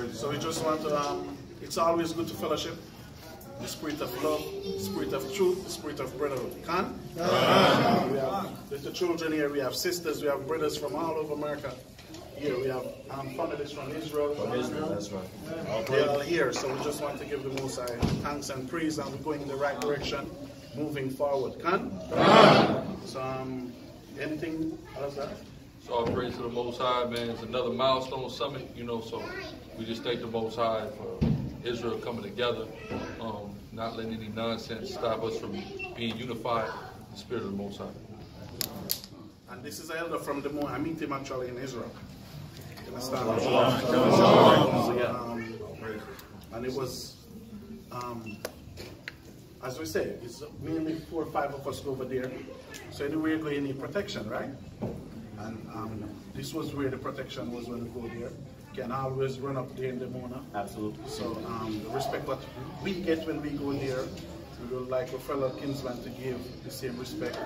far. So we just want to, um, it's always good to fellowship. The spirit of love, the spirit of truth, the spirit of brotherhood. Can? We have little children here, we have sisters, we have brothers from all over America. Here we have um, families from Israel. From Israel, that's right. They're all here, so we just want to give the Most High thanks and praise, and we're going in the right direction, moving forward. Can? So, um, anything else? That? So all praise to the Most High, man. It's another milestone summit, you know, so we just thank the Most High for Israel coming together, um, not letting any nonsense stop us from being unified in the spirit of the Most High. And this is an elder from the Mo. I meet him actually in Israel. Um, and it was, um, as we say, it's mainly four or five of us over there. So anyway, you're going to need protection, right? And um, this was where the protection was when we go there. Can always run up there in the morning. Absolutely. So um, the respect that we get when we go there, we would like our fellow kinsman to give the same respect.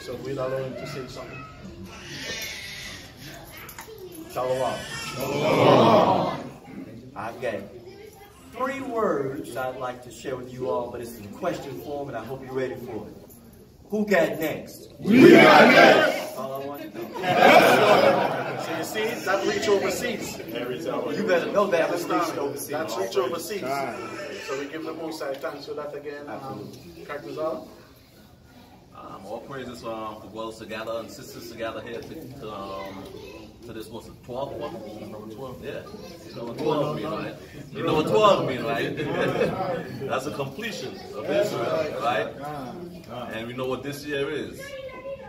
So we'll allow him to say something. Shalom. I've got three words I'd like to share with you all, but it's in question form, and I hope you're ready for it. Who got next? We got next. So you see, that reach overseas. You better know that was reached overseas. That's reach overseas. So we give the most high thanks for that again. Um, Cartazal. Um, all praises um, for brothers together and sisters together here to, to, um, to this what's the 12th one? Number 12. Yeah. You know what 12 mean, right? You know what 12 mean, right? That's a completion of Israel, right? And we know what this year is.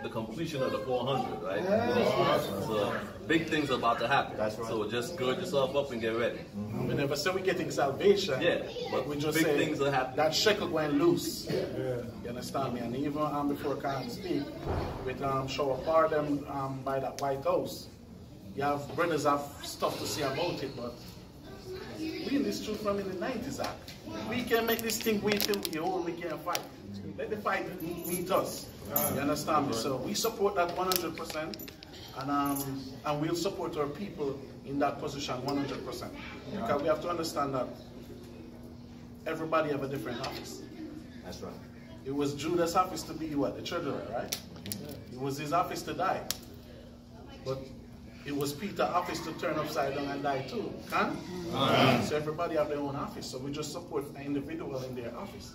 The completion of the 400, right? So big things are about to happen. That's right. So just gird yourself up and get ready. We never say we're getting salvation. Yeah, but we just big say things are happening. that shekel went loose. yeah You understand me? And even um, before I can speak, with um, Shower Pardon um, by that White House, you have brothers have stuff to say about it, but we in this truth from in the 90s act. We can make this thing wait till we hold, we can't fight. Let the fight meet us. You understand me? So we support that 100%, and um, and we'll support our people in that position 100%. Because we have to understand that everybody have a different office. That's right. It was Judas' office to be what? The treasurer, right? It was his office to die. But it was Peter's office to turn upside down and die too. Can? So everybody have their own office. So we just support an individual in their office.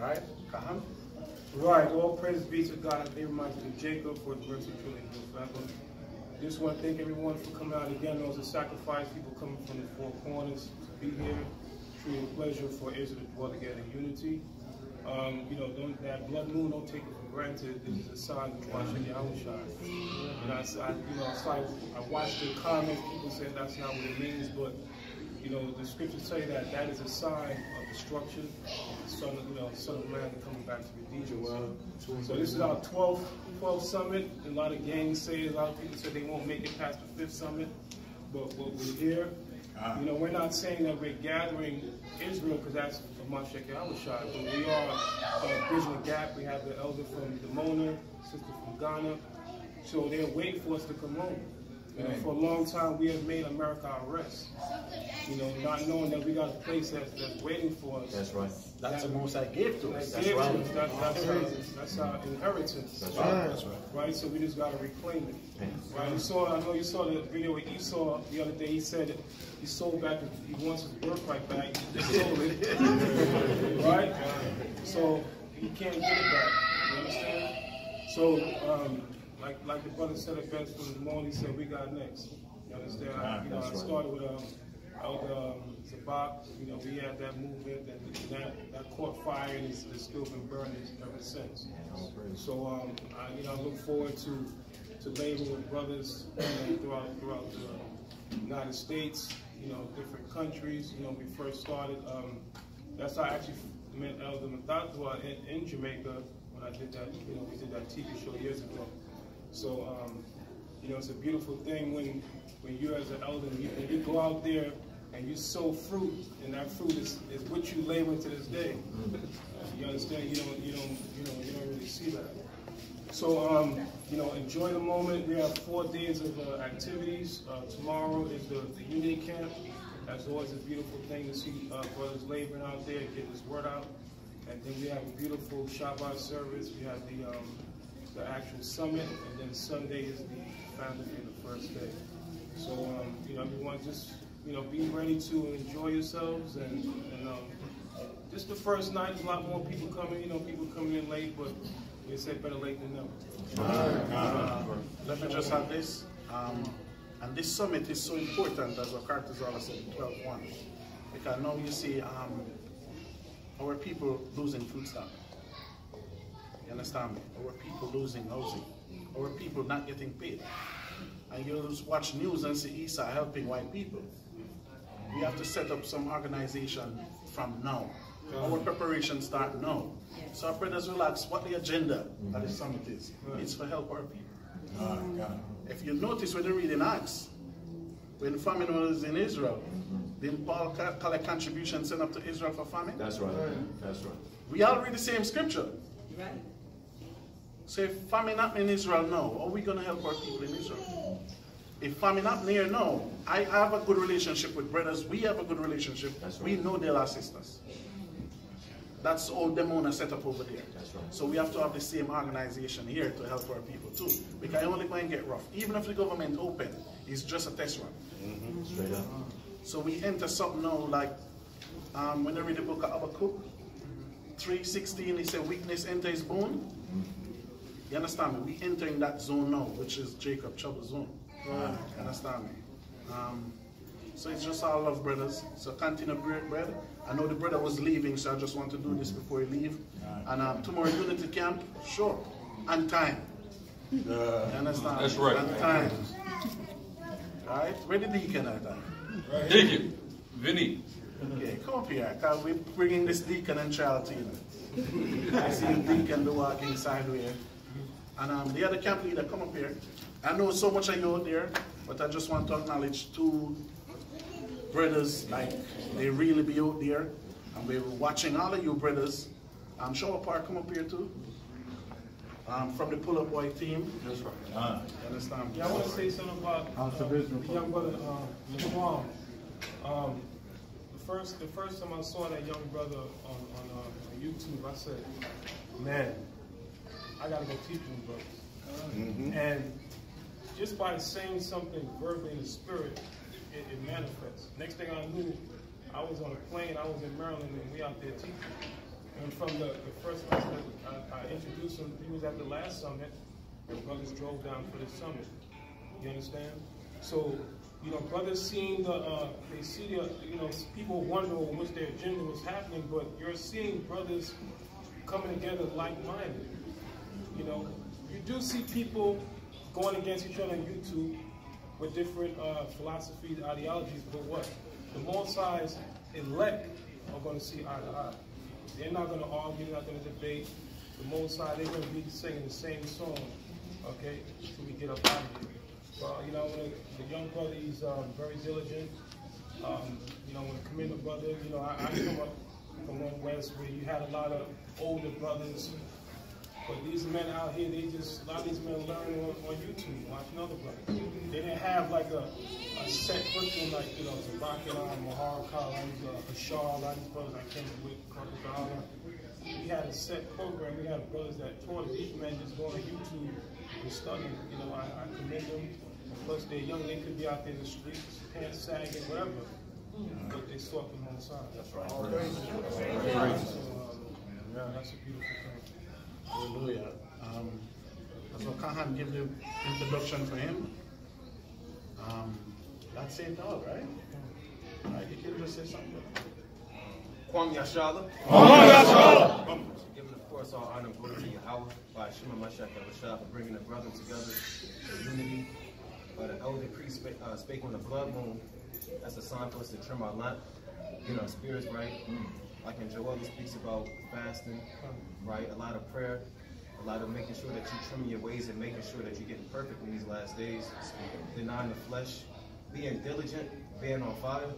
Right? Can? Right, all praise be to God. They remind me of Jacob for the mercy truly forever. Just want to thank everyone for coming out again. It was a sacrifice, people coming from the four corners to be here. Truly a pleasure for Israel to dwell together in unity. Um, you know, don't, that blood moon, don't take it for granted. This is a sign of watching outshine. And I, I, you know, it's like I watched the comments, people said that's not what it means, but you know, the scriptures say that that is a sign destruction, the son of, you know, son of man coming back to redeem us. So this is our 12th, 12th summit. A lot of gangs say, a lot of people say they won't make it past the fifth summit, but, but we're here. You know, we're not saying that we're gathering Israel because that's a Mashiach Yahushua, but we are uh, bridging the gap. We have the elder from Dimona, sister from Ghana. So they're waiting for us to come home. You know, for a long time, we have made America our rest. You know, not knowing that we got a place that's, that's waiting for us. That's right. That's the most I gave to That us. gave right. to us. That, that's, our, that's our inheritance. That's right. That's right. Right? So we just got to reclaim it. Right? You saw, I know you saw the video with Esau the other day. He said that he sold back, he wants his birthright back. He sold it. right? So he can't get it back. You understand? So, um, like like the brother said it best from the morning, he said, we got next. You understand? I, you know, I started with um, Elder um, Zabak. You know, we had that movement, and that, that caught fire, and it's, it's still been burning ever since. So, um, I, you know, I look forward to to laboring with brothers you know, throughout throughout the United States, you know, different countries. You know, we first started. Um, that's how I actually met Elder Mathatwa in, in Jamaica when I did that. You know, we did that TV show years ago. So, um, you know, it's a beautiful thing when when you as an elder, you, you go out there and you sow fruit, and that fruit is, is what you labor to this day. You understand? You don't, you don't, you know, you don't really see that. So, um, you know, enjoy the moment. We have four days of uh, activities. Uh, tomorrow is the, the unity camp. That's always a beautiful thing to see uh, brothers laboring out there, get this word out. And then we have a beautiful Shabbat service. We have the um, the actual summit, and then Sunday is the family day, the first day. So, um, you know, everyone just, you know, be ready to enjoy yourselves and, and um, just the first night, there's a lot more people coming, you know, people coming in late, but they said better late than never. Uh, let me just add this. Um, and this summit is so important, as always said, 12-1. Because now you see um, our people losing food stamp. You understand me? Our people losing housing. Our people not getting paid. And you just watch news and see ESA helping white people. We have to set up some organization from now. Our preparation start now. So our brothers relax what the agenda of the summit is. It's for help our people. If you notice when you read in Acts, when famine was in Israel, didn't Paul co- collect contributions sent up to Israel for famine? That's right. That's right. We all read the same scripture. Right. So if famine happening in Israel now, how are we going to help our people in Israel? If famine happening here now, I have a good relationship with brothers. We have a good relationship. That's We know they'll assist us. That's all them on set up over there. Right. So we have to have the same organization here to help our people too. Because only going to get rough. Even if the government open, it's just a test run. Straight up. So we enter something now like um, when I read the book of Habakkuk, 3.16, he said, weakness enter his bone. You understand me? We enter in that zone now, which is Jacob trouble zone. You understand me? Um, so it's just all love, brothers. So continue bread. I know the brother was leaving, so I just want to do this before he leave. And um, tomorrow Unity Camp, sure, and time. You understand? That's right. On time. All right? Where the deacon at that? Deacon, Vinny, Yeah, come up here, because we're bringing this deacon and child to you. I see the deacon do walking sideway. And um, the other camp leader, come up here. I know so much of you out there, but I just want to acknowledge two brothers, like they really be out there. And we're watching all of you brothers. Um, Shower Park, come up here too. Um, from the pull-up boy team. that's right. You understand? Yeah, I want to say something about uh, the young brother, uh, Laquan. Um, the first, the first time I saw that young brother on, on, uh, on YouTube, I said, man, I gotta go teach him brothers. And just by saying something verbally in the spirit, it, it manifests. Next thing I knew, I was on a plane, I was in Maryland, and we out there teaching. And from the, the first person that I, I introduced him, he was at the last summit, and brothers drove down for the summit. You understand? So, you know, brothers seeing the, uh, they see the, you know, people wonder what's their agenda, what's happening, but you're seeing brothers coming together like-minded. You know, you do see people going against each other on YouTube with different uh, philosophies, ideologies, but what? The Mosai's elect are going to see eye to eye. They're not going to argue, they're not going to debate. The Mosai, they're going to be singing the same song, okay, until we get up out of here. You know, the, the young brother, he's um, very diligent. Um, you know, when I commend the brother, you know, I, I come up from west where you had a lot of older brothers but these men out here, they just, a lot of these men learn on, on YouTube, watching other brothers. They didn't have like a, a set curriculum like, you know, Zabakila, Mahara Collins, uh, Ashar, a lot of these brothers I came with, Carpacala. We had a set program, we had brothers that taught us. These men just go on YouTube and study. You know, I, I commend them. Plus, they're young, they could be out there in the streets, pants sagging, whatever. But they sought them on the side. That's right. So, um, yeah, that's a beautiful thing. Hallelujah. Um, so Kahan give the introduction for him. Um, that's it all, right? Right, you can just say something. Kwam Yashala. Giving, of course, all honor and glory to Yahweh by Shema Mashiach Yahushua for bringing the brothers together in unity. But the elder priest spake, uh, spake on the blood moon. That's a sign for us to trim our lamp, get our spirits right. Like in Joel, he speaks about fasting, right? A lot of prayer, a lot of making sure that you're trimming your ways and making sure that you're getting perfect in these last days. Denying the flesh, being diligent, being on fire,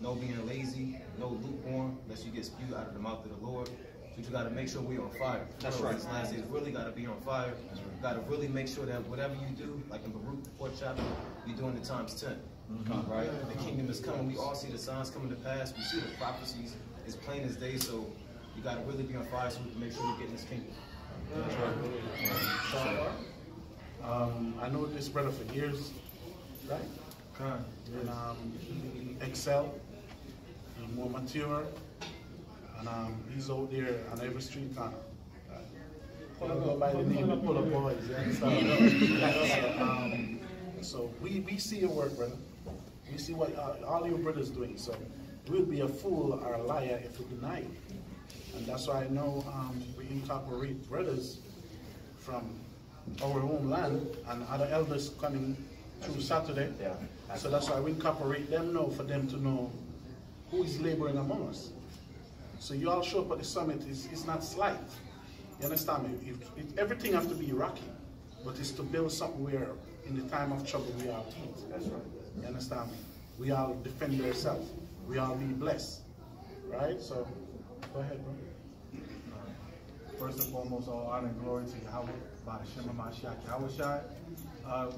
no being lazy, no lukewarm, lest you get spewed out of the mouth of the Lord. But you got to make sure we're on fire. That's So right. This last days really got to be on fire. Got to really make sure that whatever you do, like in Baruch, the fourth chapter, you're doing it times 10. Mm-hmm. Right? The kingdom is coming. We all see the signs coming to pass. We see the prophecies. It's plain as day. So you got to really be on fire so we can make sure we get in this kingdom. That's Um, I know this brother for years, right? Con. And um, he excel, he's more mature, and um, he's out there on every street corner. Pull up go by the name of Pull Up Boys, you understand? so, um, so we, we see your work, brother. We see what uh, all your brothers doing. So we'll be a fool or a liar if we deny it. And that's why I know um, we incorporate brothers from our homeland and other elders coming through Saturday. Yeah. So that's why we incorporate them now for them to know who is laboring among us. So you all show up at the summit is it's not slight. You understand me? It, it, everything has to be rocky, but it's to build something where in the time of trouble we all. That's right. You understand me? We all defend ourselves. We all be blessed. Right? So go ahead, bro. First and foremost, all honor and glory to Yahweh, by Hashem Mashiach Yahweh uh,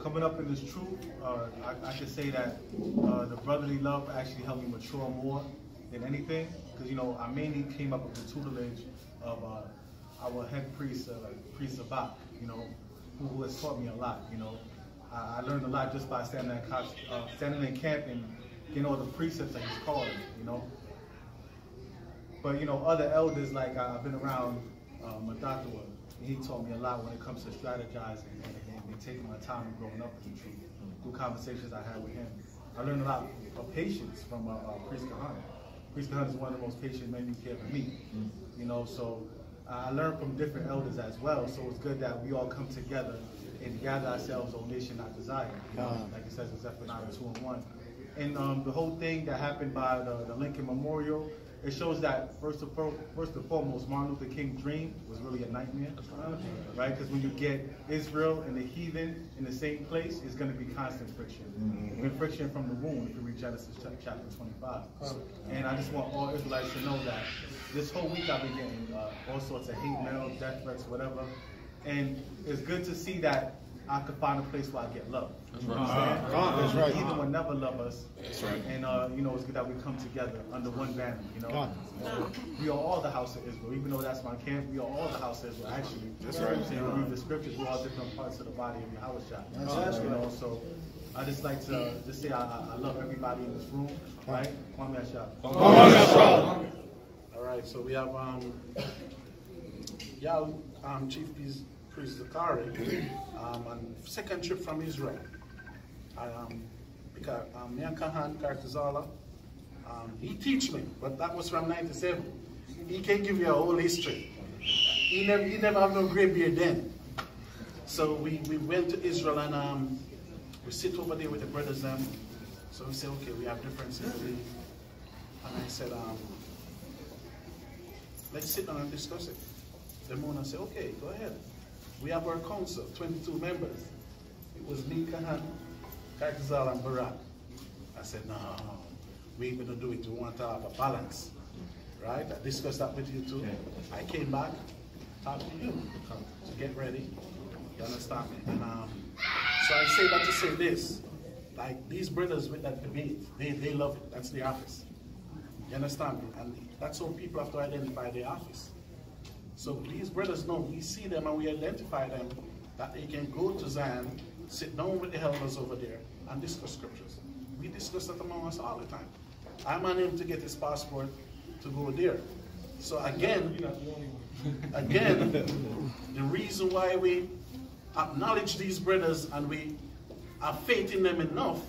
Coming up in this truth, uh, I, I can say that uh, the brotherly love actually helped me mature more than anything. Because, you know, I mainly came up with the tutelage of uh, our head priest, uh, Priest Zabak, you know, who, who has taught me a lot, you know. I, I learned a lot just by standing in, uh, standing in camp and getting know, the precepts that he's calling, you know. But you know, other elders like uh, I've been around uh, Madatua, he taught me a lot when it comes to strategizing and, and, and taking my time and growing up in the truth. Through conversations I had with him, I learned a lot of patience from uh, uh, Priest Kahana. Priest Kahana is one of the most patient men you can ever meet. You know, so uh, I learned from different elders as well. So it's good that we all come together and gather ourselves, O nation not desire. You know, like it says in Zephaniah 2 and 1. And um, the whole thing that happened by the, the Lincoln Memorial, it shows that first and, first and foremost, Martin Luther King's dream was really a nightmare, right? Because when you get Israel and the heathen in the same place, it's going to be constant friction. And friction from the womb, if you read Genesis chapter 25. And I just want all Israelites to know that this whole week I've been getting uh, all sorts of hate mail, death threats, whatever. And it's good to see that I could find a place where I get love. That's right. That's right. Heathen will never love us. That's right. And uh, you know, it's good that we come together under one banner. You know, we are all the house of Israel. Even though that's my camp, we are all the house of Israel. Actually, that's right. Saying we read the scriptures, we're all different parts of the body of Yahweh Shah. You know, so I just like to just say I, I I love everybody in this room. Right? Kwame Asha. All right, so we have um, Yal, um, Chief Priest, Priest Zakari, um, on second trip from Israel. I, um, because um, me and Kahan Kartazala, um, he teach me, but that was from 97. He can't give you a whole history. He never, he never have no gray beard then. So we, we went to Israel and um, we sit over there with the brothers. Um, so we say, okay, we have differences. And I said, um, let's sit down and discuss it. The Mona said, okay, go ahead. We have our council, 22 members. It was me, Kahan, Kartazal, and Barak. I said, no, we're gonna do it. We want to have a balance. Right? I discussed that with you too. I came back, talked to you to get ready. You understand me? And um, so I say that to say this. Like these brothers with that debate, they, they love it. That's the office. You understand me? And that's how people have to identify their office. So these brothers know, we see them and we identify them that they can go to Zion, sit down with the elders over there and discuss scriptures. We discuss that among us all the time. I'm on him to get his passport to go there. So again, again, the reason why we acknowledge these brothers and we have faith in them enough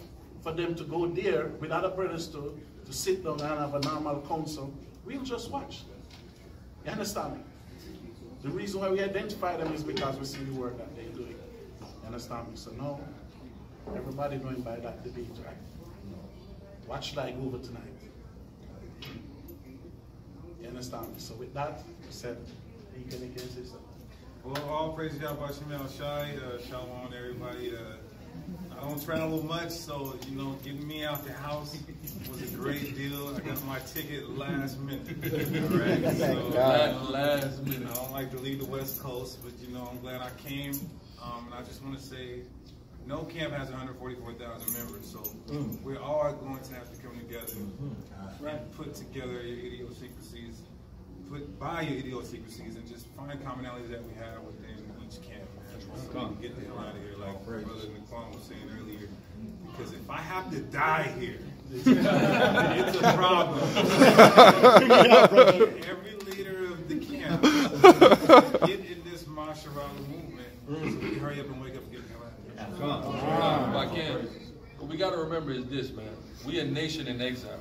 for them to go there with other brothers to, to sit down and have a normal council, we'll just watch. You understand me? The reason why we identify them is because we see the work that they're doing. You understand me? So now, everybody going by that debate, right? What should I go over tonight? You understand me? So with that, I said, you can again say something. Well, all praise Yahweh Shem El Shai, uh, Shalom to everybody. Uh, I don't travel much, so you know, getting me out the house was a great deal. I got my ticket last minute. All right, so Last, last I don't like to leave the West Coast, but you know, I'm glad I came. Um, and I just want to say, no camp has 144,000 members, so we're all going to have to come together, right? Put together your idiosyncrasies, put by your idiosyncrasies, and just find commonalities that we have within each camp. So we can get the hell out of here, like Brother Naquan was saying earlier. Because if I have to die here, it's a problem. Every leader of the camp get in this martial movement can hurry up and wake up and get the hell out of here. If I can, what we got to remember is this, man. We a nation in exile.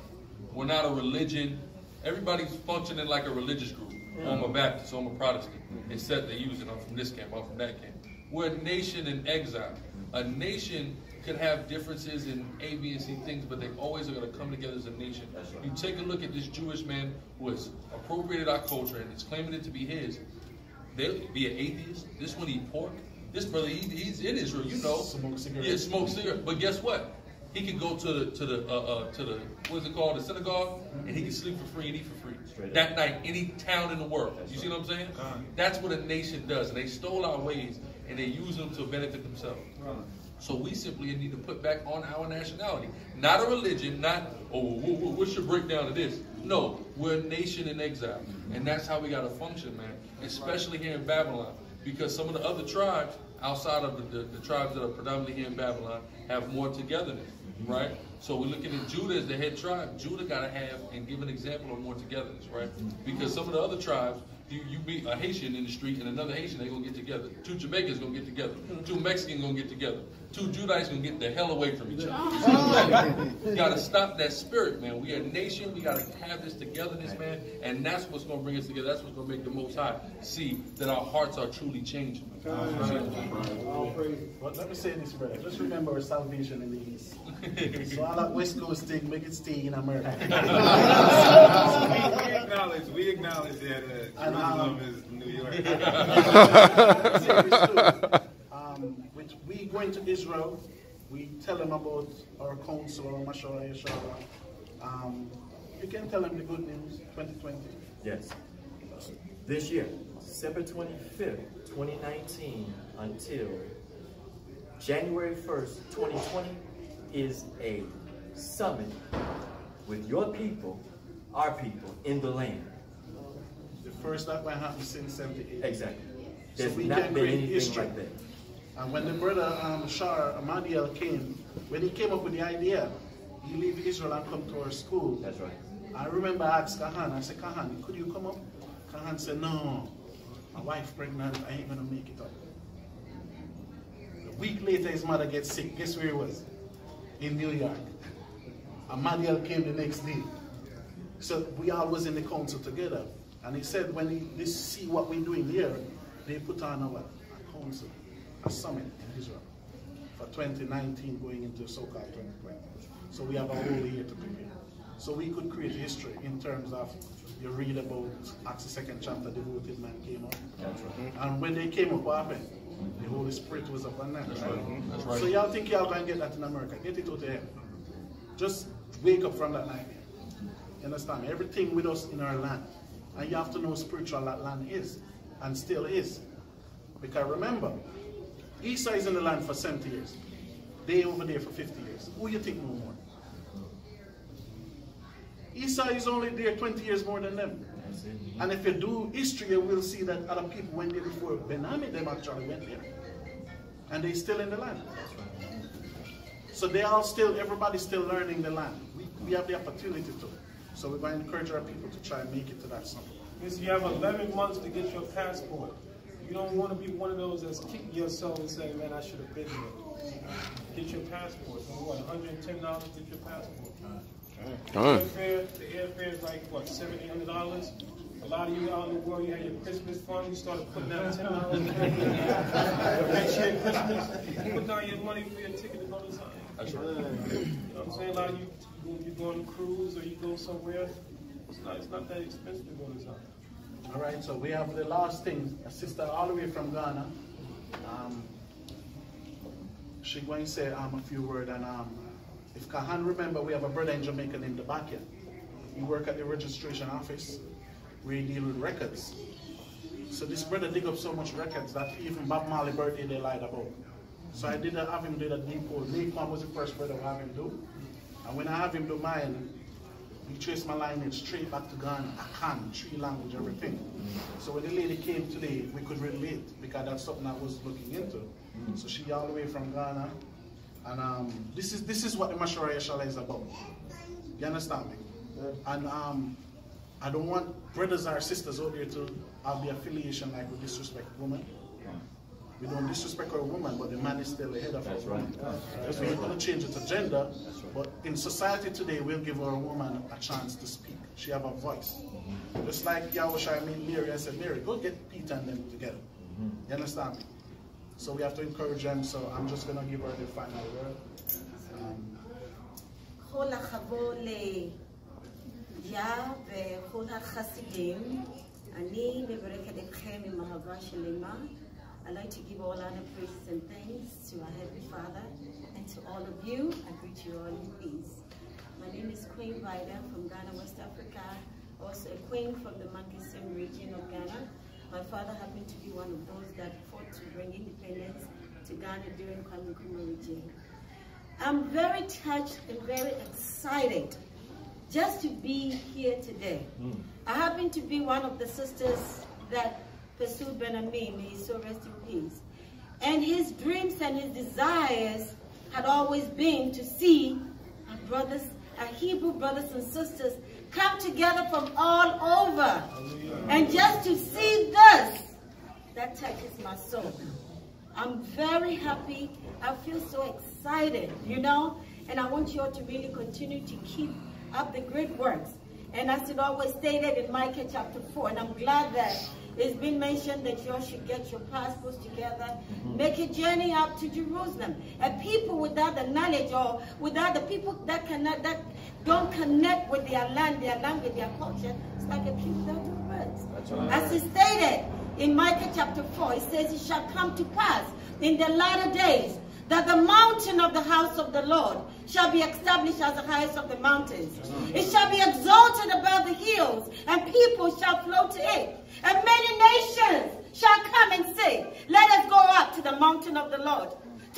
We're not a religion. Everybody's functioning like a religious group. Oh, I'm a Baptist, I'm a Protestant. Except they use it. I'm from this camp, I'm from that camp. We're a nation in exile. A nation can have differences in A, B, and C things, but they always are going to come together as a nation. You take a look at this Jewish man who has appropriated our culture and is claiming it to be his. They'll be an atheist. This one eat pork. This brother, he, he's in Israel, you know. Smoke cigarettes. Yeah, smoke cigarette. But guess what? He can go to the to the uh, uh, to the what is it called the synagogue, and he can sleep for free and eat for free that night. Any town in the world. You see what I'm saying? That's what a nation does, and they stole our ways and they use them to benefit themselves. So we simply need to put back on our nationality, not a religion, not oh wh- wh- what's your breakdown of this? No, we're a nation in exile, and that's how we got to function, man. Especially here in Babylon, because some of the other tribes outside of the, the, the tribes that are predominantly here in Babylon have more togetherness, right? So we're looking at Judah as the head tribe. Judah got to have and give an example of more togetherness, right? Because some of the other tribes, you, you meet a Haitian in the street and another Haitian, they're gonna get together. Two Jamaicans gonna get together. Two Mexicans gonna get together. Two Judites gonna get the hell away from each other. we gotta stop that spirit, man. We are a nation. We gotta have this togetherness, man. And that's what's gonna bring us together. That's what's gonna make the Most High see that our hearts are truly changing. All praise. But let me say this, brother. Just remember our salvation in the East. so all that West Coast thing, make it stay in America. we acknowledge, we acknowledge that uh, And, um, Jerusalem is New York. Say this too. with we going to Israel, we tell them about our council, our Mashara Yeshua. Um, you can tell them the good news, 2020. Yes. This year, December 25th, 2019 until January 1st, 2020 is a summit with your people, our people, in the land. The first that might happen since 78. Exactly. So There's we not been anything history. like that. And when the brother um, Shar Amadiel came, when he came up with the idea, he leave Israel and come to our school. That's right. I remember I asked Kahan, I said, Kahan, could you come up? Kahan said, no, my wife pregnant, I ain't gonna make it up. A week later, his mother gets sick. Guess where he was? In New York. Amadiel came the next day. So we all was in the council together. And he said when he, they see what we're doing here, they put on our a council, a summit in Israel for 2019 going into so-called 2020. So we have a whole year to prepare. So we could create history in terms of you read about Acts the second chapter, the devoted man came up. Right. And when they came up, what happened? The Holy Spirit was upon them. That's right. That's right. So y'all think y'all can get that in America? Get it out of here. Just wake up from that nightmare. You understand? Everything with us in our land. And you have to know spiritual that land is and still is. Because remember, Esau is in the land for 70 years. They over there for 50 years. Who you think know more? Esau is only there 20 years more than them. And if you do history, you will see that other people went there before Benami, them actually went there. And they still in the land. So they are still, everybody's still learning the land. We, we have the opportunity to. So we're going to encourage our people to try and make it to that summit. Listen, you have 11 months to get your passport. You don't want to be one of those that's kicking yourself and saying, man, I should have been here. Get your passport. For what, $110 to get your passport? Airfare, the airfare is like, what, $700, A lot of you out in the world, you had your Christmas fund, you started putting out $10 next year Christmas. Put down your money for your ticket to go to Zion. That's right. You know what I'm saying? A lot of you, you you go on a cruise or you go somewhere, it's not, it's not that expensive to go to Zion. All right, so we have the last thing, a sister all the way from Ghana. Um, she going to say um, a few words. And um, if Kahan remember, we have a brother in Jamaica named Debakia. He work at the registration office. We deal with records. So this brother dig up so much records that even Bob Marley birthday they lied about. So I did have him do that deep hole. Was the first brother I have him do. And when I have him do mine, he traced my lineage straight back to Ghana, Akan, tree language, everything. So when the lady came today, we could relate because that's something I was looking into. So she all the way from Ghana. And um, this is this is what the Mashara Yeshala is about. You understand me? And um, I don't want brothers or sisters out there to have the affiliation like we disrespect women. We don't disrespect our woman, but the man is still the head of That's our right. woman. Because we're going to change it to gender, but in society today, we'll give our woman a chance to speak. She have a voice. Just like Yahushua meet Mary and said, Mary, go get Peter and them together. You understand me? So we have to encourage them, so I'm just going to give her the final word. Um, כל הכבוד ליה וכל החסידים. אני מברכת אתכם עם אהבה שלמה. I'd like to give all honor, praise, and thanks to our Heavenly Father and to all of you. I greet you all in peace. My name is Queen Vida from Ghana, West Africa. Also a queen from the Mankessim region of Ghana. My father happened to be one of those that fought to bring independence to Ghana during Kwame Nkrumah regime. I'm very touched and very excited just to be here today. Hmm. I happen to be one of the sisters that pursued Ben-Ami, may he so rest in peace. And his dreams and his desires had always been to see our brothers, our Hebrew brothers and sisters come together from all over. And just to see this, that touches my soul. I'm very happy. I feel so excited, you know? And I want you all to really continue to keep up the great works. And as it always stated in Micah chapter 4, and I'm glad that it's been mentioned that you all should get your passports together, mm-hmm. make a journey up to Jerusalem. And people without the knowledge or without the people that cannot, that don't connect with their land, their language, their culture, it's like a tree without two birds. As it stated in Micah chapter 4, it says, It shall come to pass in the latter days that the mountain of the house of the Lord shall be established as the highest of the mountains. It shall be exalted above the hills, and people shall flow to it. And many nations shall come and say, Let us go up to the mountain of the Lord,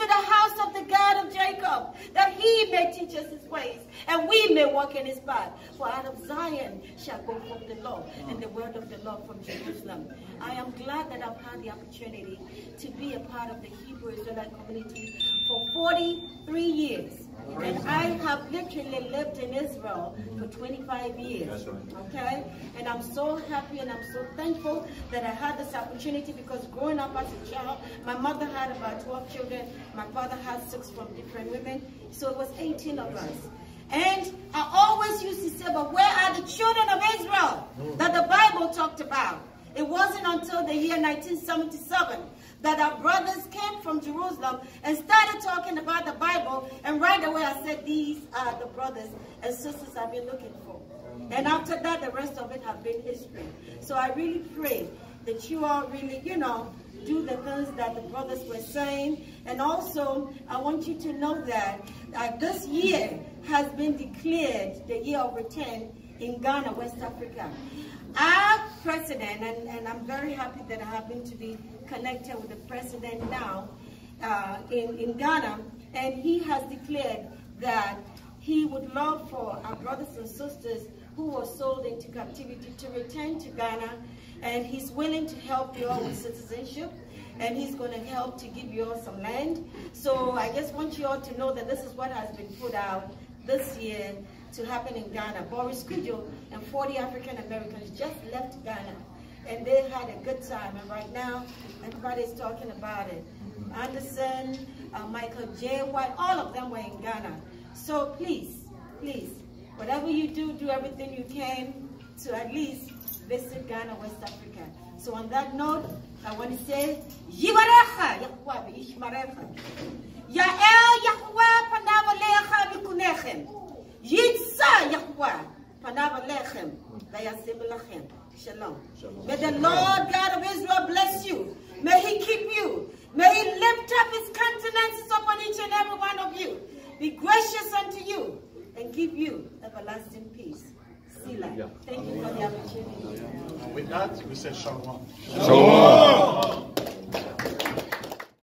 to the house of the God of Jacob, that he may teach us his ways, and we may walk in his path. For out of Zion shall go forth the law, and the word of the Lord from Jerusalem. I am glad that I've had the opportunity to be a part of the Hebrew Israelite community for 43 years. And I have literally lived in Israel for 25 years. Right. Okay? And I'm so happy and I'm so thankful that I had this opportunity because growing up as a child, my mother had about 12 children. My father had six from different women. So it was 18 of us. And I always used to say, but where are the children of Israel that the Bible talked about? It wasn't until the year 1977 that our brothers came from Jerusalem and started talking about the Bible. And right away I said, these are the brothers and sisters I've been looking for. And after that, the rest of it have been history. So I really pray that you all really, you know, do the things that the brothers were saying. And also, I want you to know that uh, this year has been declared the year of return in Ghana, West Africa. Our president, and, and I'm very happy that I happen to be connected with the president now uh, in, in Ghana, and he has declared that he would love for our brothers and sisters who were sold into captivity to return to Ghana, and he's willing to help you all with citizenship, and he's going to help to give you all some land. So I just want you all to know that this is what has been put out this year to happen in Ghana. Boris Kodjoe and 40 African Americans just left Ghana, and they had a good time, and right now everybody's talking about it. Anderson, uh, Michael Jai White, all of them were in Ghana. So please, please, whatever you do, do everything you can to at least visit Ghana, West Africa. So on that note, I want to say, Yivarecha, Yahuwah, Ishmarecha. Ya'el Yahuwah, Panavalecha, Bikunechem. Yitza Yahuwah, Panavalechem, Vayasim Lachem. Shalom. May the Lord God of Israel bless you. May he keep you. May he lift up his countenance upon each and every one of you, be gracious unto you, and give you everlasting peace. Selah. Thank you for the opportunity. With that, we say shalom. Shalom.